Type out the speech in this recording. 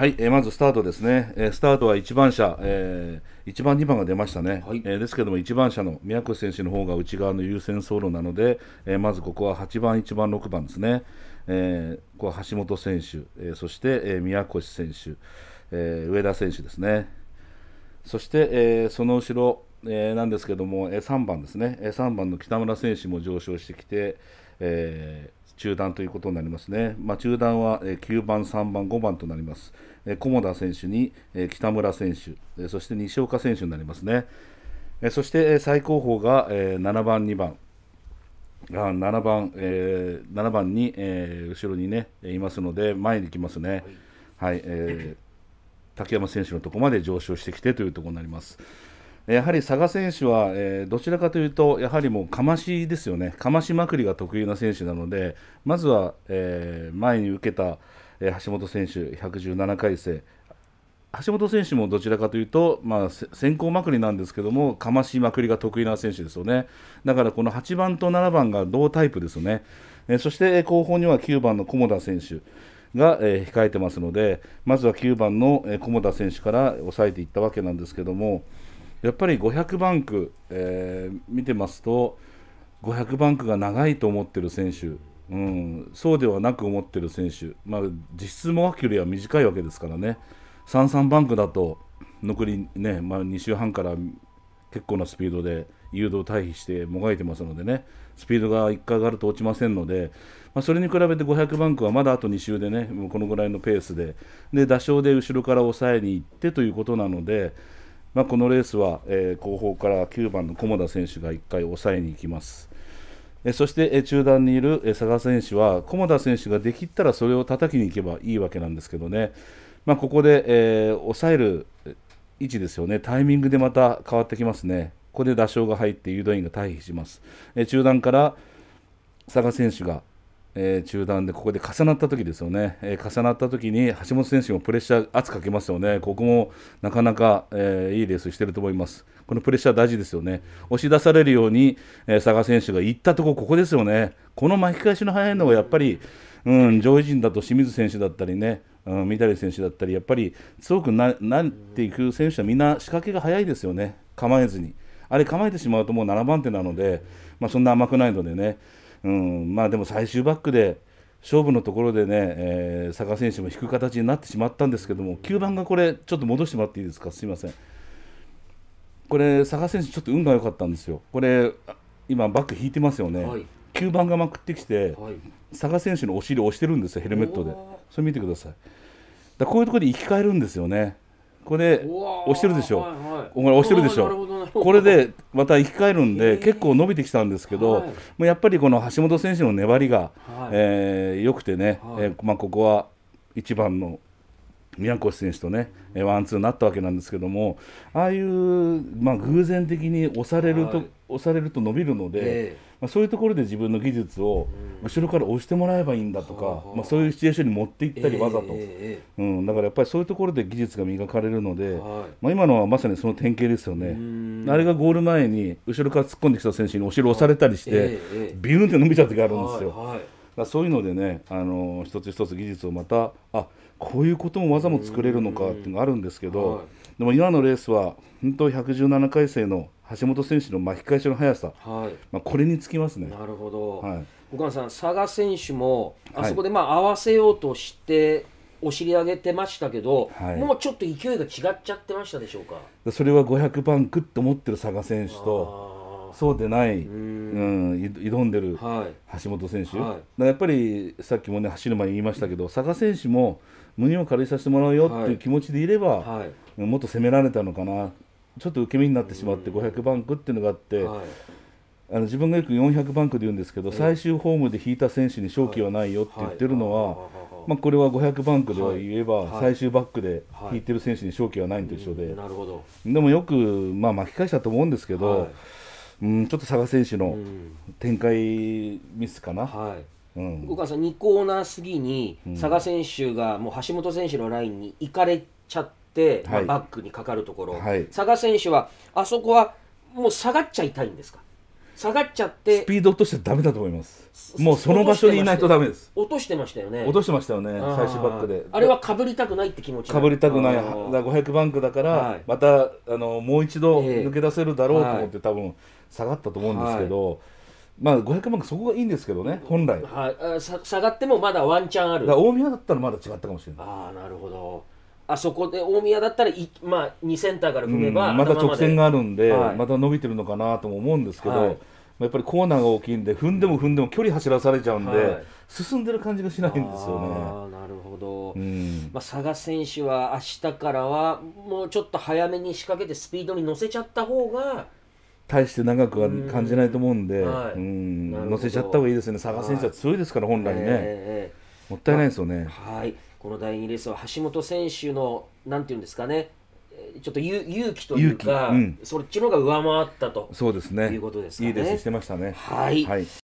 はい、えーまずスタートですね、えースタートは1番車、え1番、2番が出ましたね、はい。えーですけども1番車の宮越選手の方が内側の優先走路なので、えーまずここは8番、1番、6番ですね、えーここは橋本選手、えーそして、えー宮越選手、えー上田選手ですね。そして、えーその後ろ、えーなんですけども、えー3番ですね、えー3番の北村選手も上昇してきて、えー中断ということになりますね、まあ、中断は、えー9番、3番、5番となります、えー菰田選手に、えー北村選手、えーそして西岡選手になりますね、えーそして、えー最高峰が、えー7番、2番。あ7番、えー7番に、えー後ろにねいますので前に行きますね、はい。えー竹山選手のところまで上昇してきてというところになります。やはり佐賀選手は、えどちらかというと、やはりもうかましですよね、かましまくりが得意な選手なので、まずは、え前に受けた、え橋本選手、117回生、橋本選手もどちらかというと、まあ、先行まくりなんですけども、かましまくりが得意な選手ですよね、だからこの8番と7番が同タイプですよね、えそして後方には9番の菰田選手が、え控えてますので、まずは9番の、菰田選手から抑えていったわけなんですけども、やっぱり500バンク、えー見てますと、500バンクが長いと思っている選手、うん、そうではなく思っている選手、まあ、実質もワキよりは短いわけですからね、33バンクだと残りね、まあ、2周半から結構なスピードで誘導退避してもがいてますのでね、スピードが1回上がると落ちませんので、まあ、それに比べて500バンクはまだあと2周でね、もうこのぐらいのペースで、で打賞で後ろから抑えに行ってということなので、まあ、このレースは、えー後方から9番の菰田選手が1回抑えに行きます。えそして、え中段にいる、え佐賀選手は菰田選手ができたらそれを叩きに行けばいいわけなんですけどね、まあ、ここで、えー抑える位置ですよね、タイミングでまた変わってきますね、ここで打賞が入って誘導員が退避します。え中段から佐賀選手が、えー中段でここで重なった時ですよね、えー重なった時に橋本選手もプレッシャー圧かけますよね、ここもなかなか、えーいいレースしてると思います、このプレッシャー大事ですよね、押し出されるように、え佐賀選手が行ったところ、ここですよね、この巻き返しの速いのはやっぱり、うん、上位陣だと清水選手だったりね、うん、三谷選手だったり、やっぱり強くななっていく選手はみんな仕掛けが早いですよね、構えずに。あれ構えてしまうともう7番手なので、まあ、そんな甘くないのでね、うん、まあでも最終バックで勝負のところでね、えー佐賀選手も引く形になってしまったんですけども、9番がこれ、ちょっと戻してもらっていいですか、すみません。これ、佐賀選手、ちょっと運が良かったんですよ、これ、あ今、バック引いてますよね、はい。9番がまくってきて、はい。佐賀選手のお尻を押してるんですよ、ヘルメットで。それ見てください。だこういうところで生き返るんですよね。これ押してるでしょ、はいはいこれ押してるでしょ、これでまた生き返るんへで、ー。結構伸びてきたんですけど、はい。もうやっぱりこの橋本選手の粘りが、はい。えー良くてね、はい。えーまあ、ここは1番の宮越選手とね、えーワンツーになったわけなんですけども、ああいう、まあ、偶然的に押されると、はい。押されると伸びるので、えまあ、そういうところで自分の技術を後ろから押してもらえばいいんだとか、まあ、そういうシチュエーションに持っていったり、わざと、えうん、だからやっぱりそういうところで技術が磨かれるので、はい。まあ、今のはまさにその典型ですよね。ん。あれがゴール前に後ろから突っ込んできた選手に後ろ押されたりして、ビューンって伸びちゃう時があるんですよ。だからそういうのでね、あの一つ一つ技術をまたあこういうことも技も作れるのかっていうのがあるんですけど、はいでも今のレースは本当117回生の橋本選手の巻き返しの速さ、はい。まあ、これにつきますね。なるほど、はい。岡野さん、佐賀選手もはい。あそこでまあ合わせようとして、お尻上げてましたけど、はい。もうちょっと勢いが違っちゃってましたでしょうか？でそれは500バンクって思ってる佐賀選手とあそうでない、ー。ううん挑んでる橋本選手、はい。やっぱりさっきもね走る前に言いましたけど佐賀選手も胸を軽いさせてもらうよっていう気持ちでいれば、はい。もっと攻められたのかな。ちょっと受け身になってしまって500バンクっていうのがあって、はい。あの自分がよく400バンクで言うんですけど、最終ホームで引いた選手に勝機はないよって言ってるのは、はいまあ、これは500バンクでは言えば、はい。最終バックで引いてる選手に勝機はないのと一緒で、なるほど。でもよく、まあ、巻き返したと思うんですけど、はいうん、ちょっと佐賀選手のうん。展開ミスかな。はい。うん。岡野さん、2コーナー過ぎに佐賀選手がもう橋本選手のラインに行かれちゃって、まあはいバックにかかるところ、はい。佐賀選手はあそこはもう下がっちゃいたいんですか？下がっちゃってスピード落としてダメだと思います。もうその場所にいないとダメです。落としてましたよね。落としてましたよね最終バックで。あれはかぶりたくないって気持ちかぶりたくないあだーから500バンクだから、はい。またあのもう一度ええ。抜け出せるだろうと思って、多分下がったと思うんですけど、まあ500バンクそこがいいんですけどね本来は。い。下がってもまだワンチャンある。ら大宮だったらまだ違ったかもしれない。ああなるほど。あそこで大宮だったらいまあ2センターから踏めば、うんまた直線があるんで、はい。また伸びてるのかなとも思うんですけど、はい。まあやっぱりコーナーが大きいんで踏んでも踏んでも距離走らされちゃうんで、はい。進んでる感じがしないんですよね。なるほど、うん。まあ、佐賀選手は明日からはもうちょっと早めに仕掛けてスピードに乗せちゃった方が大して長くは感じないと思うんで、うん。はいうん乗せちゃった方がいいですね、佐賀選手は強いですから、本来ね、えもったいないですよね。はい、この第2レースは橋本選手のなんていうんですかね、えーちょっと勇勇気というか、うん。そっちの方が上回ったとそうですね。いうことですかね。いいレースしてましたね。はい、はい